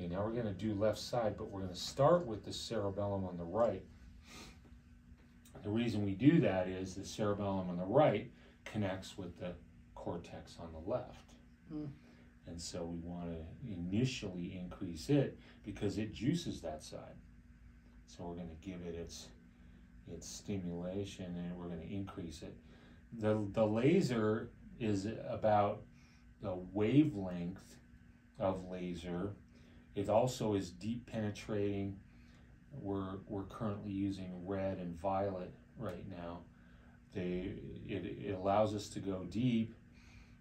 Okay, now we're gonna do left side, but we're gonna start with the cerebellum on the right. The reason we do that is the cerebellum on the right connects with the cortex on the left. Hmm. And so we want to initially increase it because it juices that side. So we're going to give it its its stimulation and we're going to increase it. The the laser is about the wavelength of laser. It also is deep penetrating. We're we're currently using red and violet right now. They it, it allows us to go deep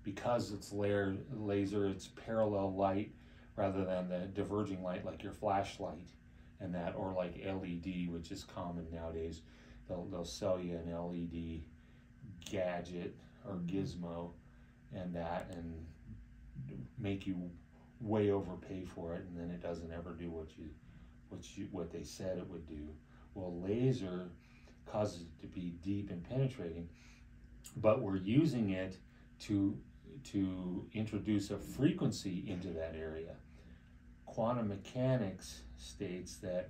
because it's laser, it's parallel light rather than the diverging light like your flashlight and that, or like LED, which is common nowadays. They'll, they'll sell you an LED gadget or gizmo and that and make you way overpay for it and then it doesn't ever do what you what you what they said it would do well laser causes it to be deep and penetrating but we're using it to to introduce a frequency into that area. Quantum mechanics states that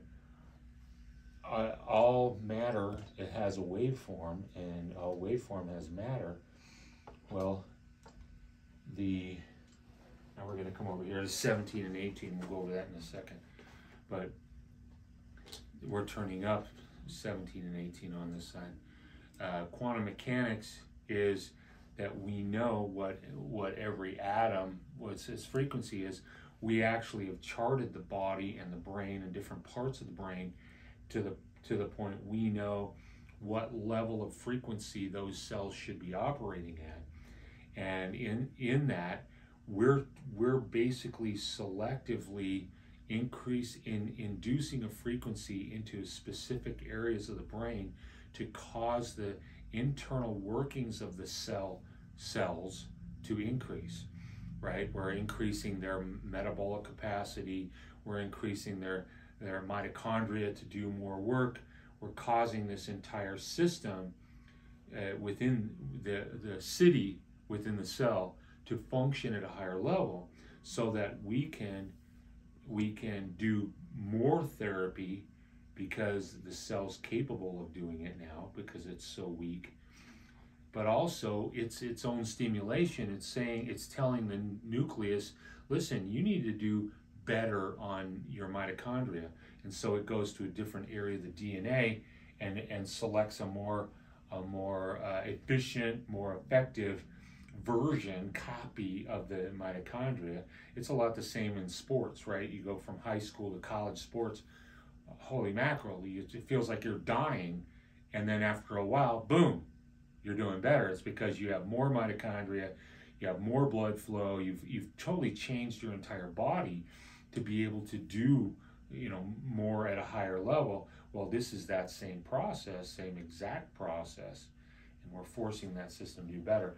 uh, all matter it has a waveform and a waveform has matter. Well, the now we're going to come over here to 17 and 18. We'll go over that in a second. But we're turning up 17 and 18 on this side. Uh, quantum mechanics is that we know what what every atom what its frequency is we actually have charted the body and the brain and different parts of the brain to the to the point we know what level of frequency those cells should be operating at and in in that we're we're basically selectively increase in inducing a frequency into specific areas of the brain to cause the internal workings of the cell cells to increase, right? We're increasing their metabolic capacity, we're increasing their, their mitochondria to do more work, we're causing this entire system uh, within the, the city within the cell to function at a higher level so that we can we can do more therapy because the cell's capable of doing it now because it's so weak but also it's its own stimulation. It's saying, it's telling the nucleus, listen, you need to do better on your mitochondria. And so it goes to a different area of the DNA and, and selects a more, a more uh, efficient, more effective version, copy of the mitochondria. It's a lot the same in sports, right? You go from high school to college sports, holy mackerel, it feels like you're dying. And then after a while, boom, you're doing better. It's because you have more mitochondria, you have more blood flow, you've, you've totally changed your entire body to be able to do you know more at a higher level well this is that same process same exact process and we're forcing that system to do better